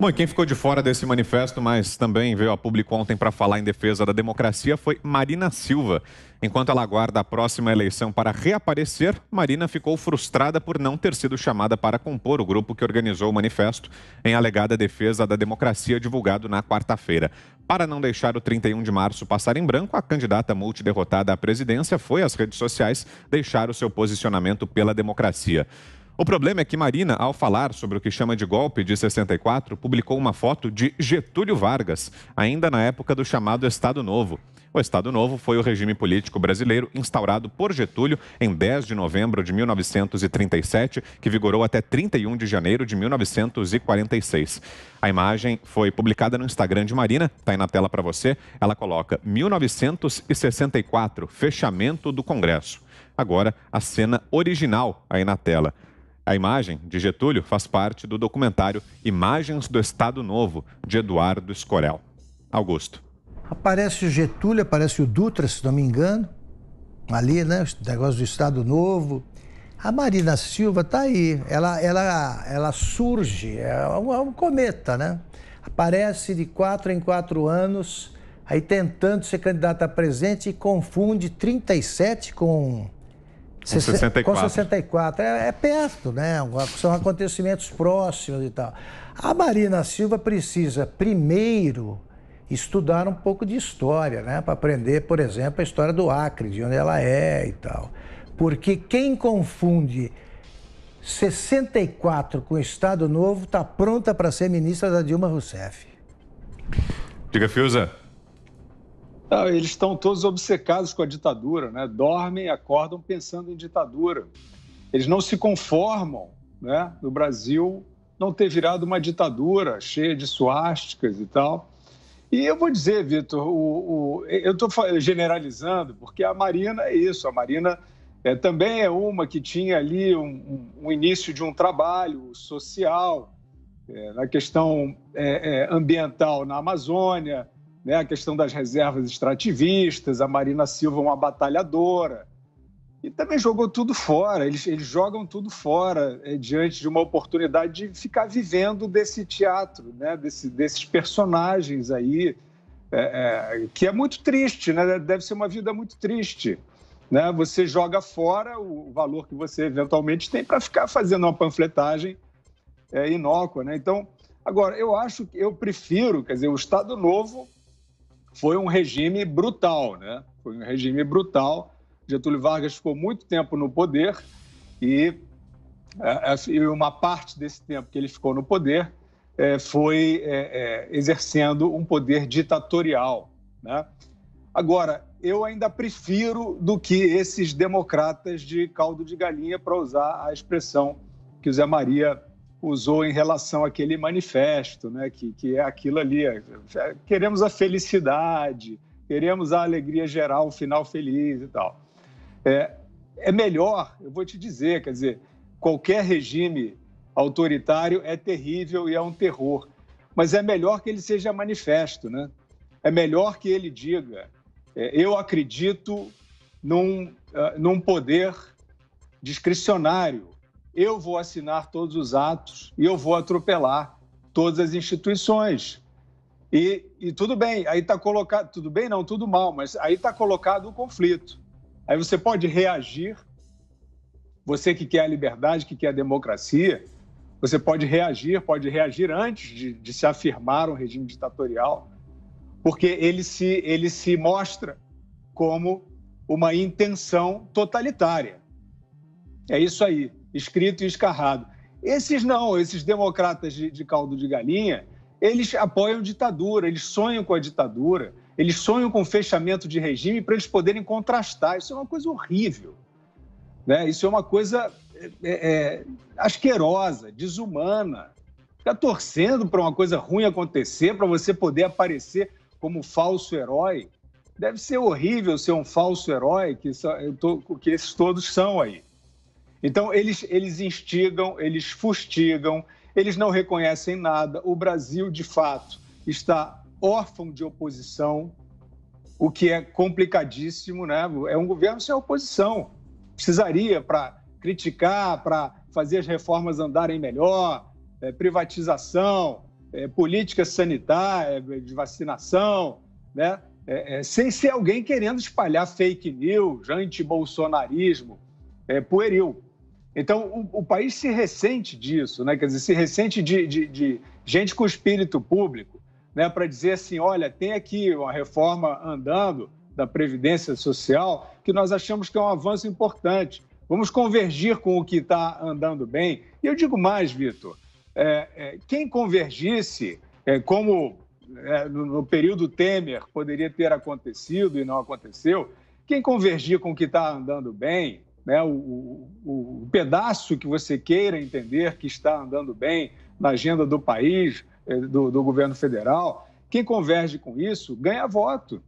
Bom, e quem ficou de fora desse manifesto, mas também veio a público ontem para falar em defesa da democracia, foi Marina Silva. Enquanto ela aguarda a próxima eleição para reaparecer, Marina ficou frustrada por não ter sido chamada para compor o grupo que organizou o manifesto em alegada defesa da democracia divulgado na quarta-feira. Para não deixar o 31 de março passar em branco, a candidata multiderrotada à presidência foi às redes sociais deixar o seu posicionamento pela democracia. O problema é que Marina, ao falar sobre o que chama de golpe de 64, publicou uma foto de Getúlio Vargas, ainda na época do chamado Estado Novo. O Estado Novo foi o regime político brasileiro instaurado por Getúlio em 10 de novembro de 1937, que vigorou até 31 de janeiro de 1946. A imagem foi publicada no Instagram de Marina, está aí na tela para você. Ela coloca 1964, fechamento do Congresso. Agora, a cena original aí na tela. A imagem de Getúlio faz parte do documentário Imagens do Estado Novo, de Eduardo Escorel. Augusto. Aparece o Getúlio, aparece o Dutra, se não me engano, ali, né? O negócio do Estado Novo. A Marina Silva está aí, ela, ela, ela surge, é um, é um cometa, né? Aparece de quatro em quatro anos, aí tentando ser candidata a presidente e confunde 37 com com 64. Com 64. É, é perto, né? São acontecimentos próximos e tal. A Marina Silva precisa primeiro estudar um pouco de história, né? Para aprender, por exemplo, a história do Acre, de onde ela é e tal. Porque quem confunde 64 com o Estado Novo está pronta para ser ministra da Dilma Rousseff. Diga, Fiuza. Ah, eles estão todos obcecados com a ditadura, né? dormem e acordam pensando em ditadura. Eles não se conformam né? no Brasil não ter virado uma ditadura cheia de suásticas e tal. E eu vou dizer, Vitor, o, o, eu estou generalizando, porque a Marina é isso, a Marina é, também é uma que tinha ali um, um, um início de um trabalho social é, na questão é, é ambiental na Amazônia, né, a questão das reservas extrativistas, a Marina Silva uma batalhadora. E também jogou tudo fora, eles, eles jogam tudo fora é, diante de uma oportunidade de ficar vivendo desse teatro, né, desse, desses personagens aí, é, é, que é muito triste, né, deve ser uma vida muito triste. Né? Você joga fora o valor que você eventualmente tem para ficar fazendo uma panfletagem é, inócua. Né? Então, agora, eu acho que eu prefiro, quer dizer, o Estado Novo foi um regime brutal, né? Foi um regime brutal. Getúlio Vargas ficou muito tempo no poder e, é, é, e uma parte desse tempo que ele ficou no poder é, foi exercendo um poder ditatorial, né? Agora, eu ainda prefiro do que esses democratas de caldo de galinha, para usar a expressão que o Zé Maria usou em relação àquele manifesto, né? que, que é aquilo ali. É, queremos a felicidade, queremos a alegria geral, um final feliz e tal. É, é melhor, eu vou te dizer, quer dizer, qualquer regime autoritário é terrível e é um terror, mas é melhor que ele seja manifesto, né? É melhor que ele diga: é, eu acredito num, uh, num poder discricionário, eu vou assinar todos os atos e eu vou atropelar todas as instituições. E, e tudo bem, aí está colocado, tudo bem não, tudo mal, mas aí está colocado o conflito. Aí você pode reagir, você que quer a liberdade, que quer a democracia, você pode reagir, pode reagir antes de, de se afirmar um regime ditatorial, porque ele se, ele se mostra como uma intenção totalitária. É isso aí escrito e escarrado. Esses não, esses democratas de, de caldo de galinha, eles apoiam ditadura, eles sonham com a ditadura, eles sonham com fechamento de regime para eles poderem contrastar. Isso é uma coisa horrível. Né? Isso é uma coisa é, é, asquerosa, desumana. Ficar torcendo para uma coisa ruim acontecer, para você poder aparecer como falso herói. Deve ser horrível ser um falso herói, que, que esses todos são aí. Então, eles, eles instigam, eles fustigam, eles não reconhecem nada. O Brasil, de fato, está órfão de oposição, o que é complicadíssimo, né? É um governo sem oposição. Precisaria para criticar, para fazer as reformas andarem melhor, é, privatização, é, política sanitária, de vacinação, né? É, é, sem ser alguém querendo espalhar fake news, anti-bolsonarismo é, pueril. Então, o, o, país se ressente disso, né? quer dizer, se ressente de, de, de gente com espírito público, né? para dizer assim: olha, tem aqui uma reforma andando da Previdência Social que nós achamos que é um avanço importante. Vamos convergir com o que está andando bem. E eu digo mais, Vitor: é, é, quem convergisse, é, como é, no, no, período Temer poderia ter acontecido e não aconteceu, quem convergir com o que está andando bem, né, o, o, o, pedaço que você queira entender que está andando bem na agenda do país, é, do, do governo federal, quem converge com isso ganha voto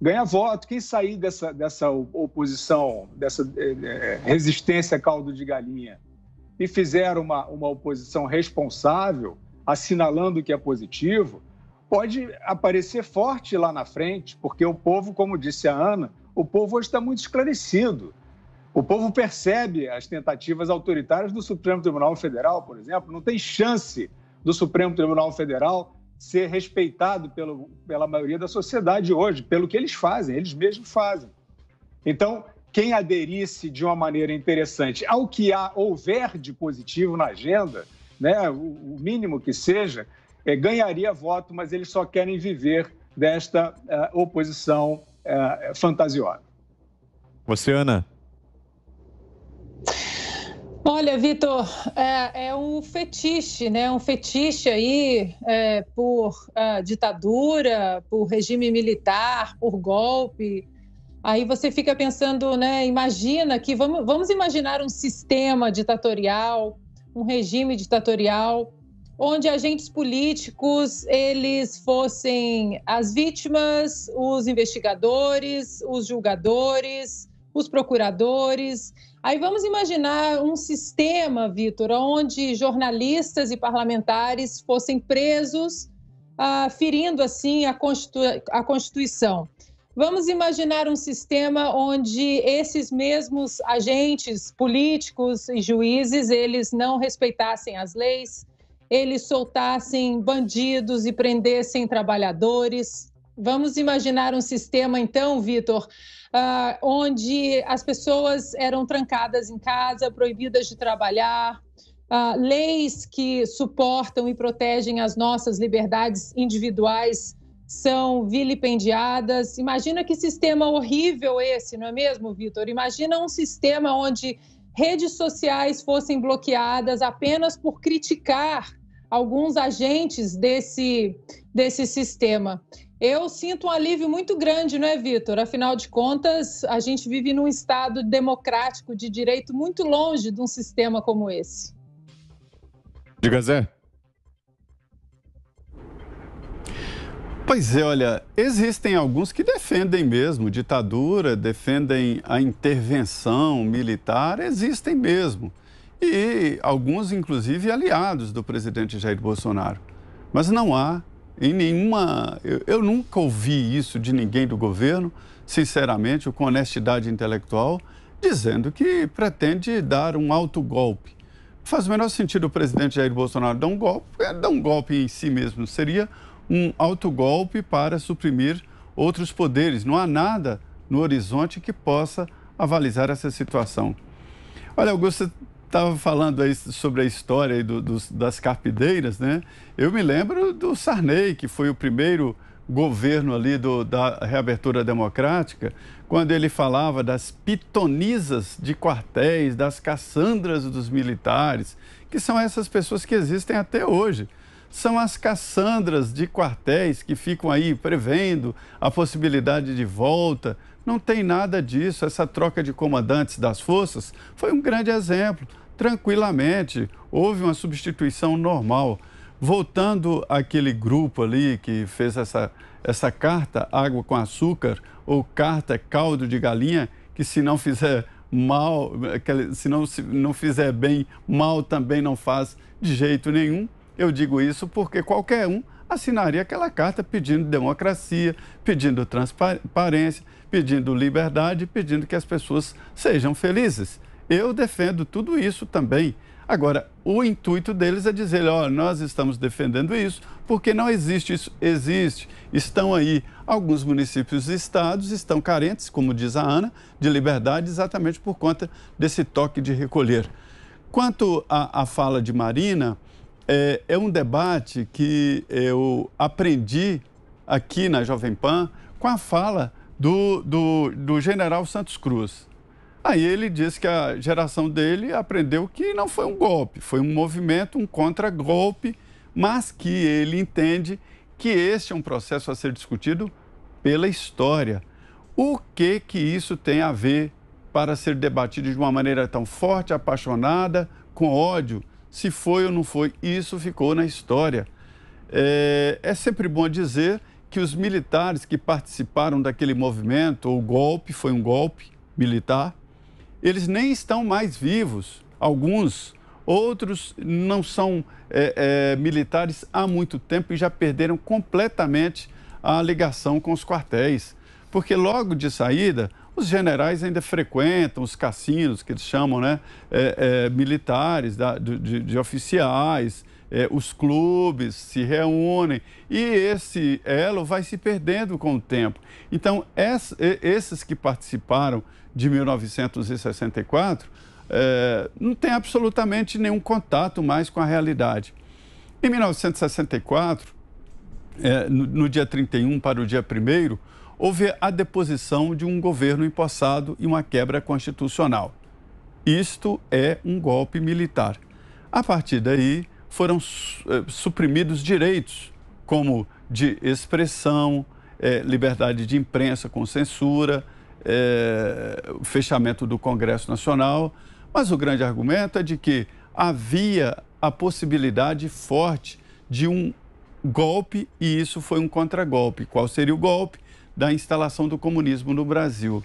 ganha voto. Quem sair dessa, dessa oposição, dessa é, resistência caldo de galinha e fizer uma, uma oposição responsável, assinalando que é positivo, pode aparecer forte lá na frente, porque o povo, como disse a Ana, o povo hoje está muito esclarecido. O povo percebe as tentativas autoritárias do Supremo Tribunal Federal, por exemplo. Não tem chance do Supremo Tribunal Federal ser respeitado pelo, pela maioria da sociedade hoje, pelo que eles fazem, eles mesmos fazem. Então, quem aderisse de uma maneira interessante ao que há, houver de positivo na agenda, né, o, mínimo que seja, é, ganharia voto, mas eles só querem viver desta uh, oposição uh, fantasiosa. Você, Ana? Olha, Vitor, é, é, um fetiche, né? Um fetiche aí é, por uh, ditadura, por regime militar, por golpe. Aí você fica pensando, né? Imagina que vamos, vamos imaginar um sistema ditatorial, um regime ditatorial onde agentes políticos eles fossem as vítimas, os investigadores, os julgadores, os procuradores. Aí vamos imaginar um sistema, Vitor, onde jornalistas e parlamentares fossem presos, ah, ferindo assim a, Constitu a Constituição. Vamos imaginar um sistema onde esses mesmos agentes políticos e juízes eles não respeitassem as leis, eles soltassem bandidos e prendessem trabalhadores. Vamos imaginar um sistema, então, Vitor, uh, onde as pessoas eram trancadas em casa, proibidas de trabalhar, uh, leis que suportam e protegem as nossas liberdades individuais são vilipendiadas. Imagina que sistema horrível esse, não é mesmo, Vitor? Imagina um sistema onde redes sociais fossem bloqueadas apenas por criticar alguns agentes desse, desse sistema. Eu sinto um alívio muito grande, não é, Vitor? Afinal de contas, a gente vive num Estado democrático de direito muito longe de um sistema como esse. Diga, Zé. Pois é, olha, existem alguns que defendem mesmo ditadura, defendem a intervenção militar, existem mesmo e alguns, inclusive, aliados do presidente Jair Bolsonaro. Mas não há em nenhuma. Eu, eu nunca ouvi isso de ninguém do governo, sinceramente, com honestidade intelectual, dizendo que pretende dar um autogolpe. Faz o menor sentido o presidente Jair Bolsonaro dar um golpe, é, dar um golpe em si mesmo seria um autogolpe para suprimir outros poderes. Não há nada no horizonte que possa avalizar essa situação. Olha, Augusto, estava falando aí sobre a história do, dos, das carpideiras, né? Eu me lembro do Sarney, que foi o primeiro governo ali do, da reabertura democrática, quando ele falava das pitonisas de quartéis, das caçandras dos militares, que são essas pessoas que existem até hoje. São as caçandras de quartéis que ficam aí prevendo a possibilidade de volta. Não tem nada disso. Essa troca de comandantes das forças foi um grande exemplo tranquilamente. Houve uma substituição normal. Voltando àquele grupo ali que fez essa, essa carta água com açúcar ou carta caldo de galinha, que se não fizer mal, se não, se não fizer bem, mal também não faz de jeito nenhum. Eu digo isso porque qualquer um assinaria aquela carta pedindo democracia, pedindo transparência, pedindo liberdade, pedindo que as pessoas sejam felizes. Eu defendo tudo isso também. Agora, o intuito deles é dizer, ó, nós estamos defendendo isso, porque não existe isso. Existe. Estão aí alguns municípios e estados estão carentes, como diz a Ana, de liberdade exatamente por conta desse toque de recolher. Quanto à, à fala de Marina, é, é um debate que eu aprendi aqui na Jovem Pan com a fala do, do, do general Santos Cruz. Aí ele disse que a geração dele aprendeu que não foi um golpe, foi um movimento, um contra-golpe, mas que ele entende que este é um processo a ser discutido pela história. O que que isso tem a ver para ser debatido de uma maneira tão forte, apaixonada, com ódio? Se foi ou não foi, isso ficou na história. É, é sempre bom dizer que os militares que participaram daquele movimento, ou golpe, foi um golpe militar, eles nem estão mais vivos, alguns. Outros não são é, é, militares há muito tempo e já perderam completamente a ligação com os quartéis. Porque logo de saída, os generais ainda frequentam os cassinos, que eles chamam, né? É, é militares, da, de, de, oficiais, é, os clubes se reúnem e esse elo vai se perdendo com o tempo. Então, esses que participaram de 1964 é, não têm absolutamente nenhum contato mais com a realidade. Em 1964, é, no, no, dia 31 para o dia 1, houve a deposição de um governo empossado e uma quebra constitucional. Isto é um golpe militar. A partir daí, foram é, suprimidos direitos como de expressão, é, liberdade de imprensa com censura, é, fechamento do Congresso Nacional, mas o grande argumento é de que havia a possibilidade forte de um golpe e isso foi um contragolpe. Qual seria o golpe? Da instalação do comunismo no Brasil.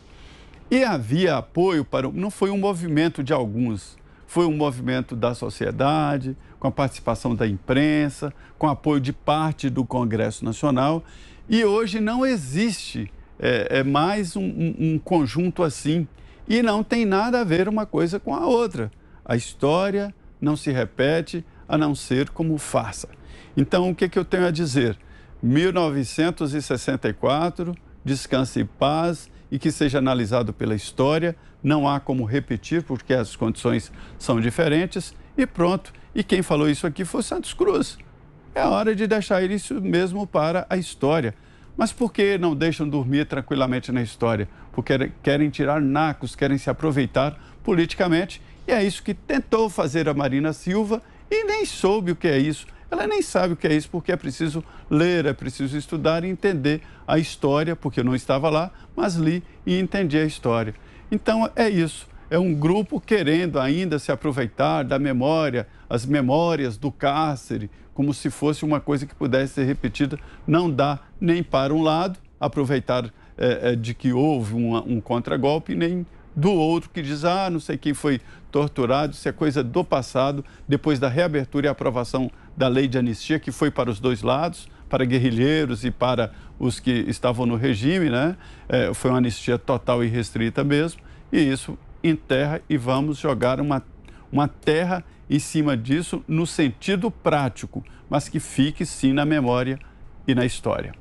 E havia apoio para. Não foi um movimento de alguns, foi um movimento da sociedade, com a participação da imprensa, com apoio de parte do Congresso Nacional. E hoje não existe é, é mais um, um, um conjunto assim. E não tem nada a ver uma coisa com a outra. A história não se repete a não ser como farsa. Então, o que, que eu tenho a dizer? 1964, descanse em paz e que seja analisado pela história. Não há como repetir, porque as condições são diferentes. E pronto. E quem falou isso aqui foi Santos Cruz. É hora de deixar isso mesmo para a história. Mas por que não deixam dormir tranquilamente na história? Porque querem tirar nacos, querem se aproveitar politicamente. E é isso que tentou fazer a Marina Silva e nem soube o que é isso. Ela nem sabe o que é isso, porque é preciso ler, é preciso estudar e entender a história, porque eu não estava lá, mas li e entendi a história. Então é isso. É um grupo querendo ainda se aproveitar da memória, as memórias do cárcere, como se fosse uma coisa que pudesse ser repetida. Não dá nem para um lado aproveitar é, é, de que houve um, um contragolpe, nem do outro que diz, ah, não sei quem foi torturado, isso é coisa do passado, depois da reabertura e aprovação da lei de anistia, que foi para os dois lados, para guerrilheiros e para os que estavam no regime, né? É, foi uma anistia total e restrita mesmo, e isso enterra e vamos jogar uma, uma terra em cima disso no sentido prático, mas que fique sim na memória e na história.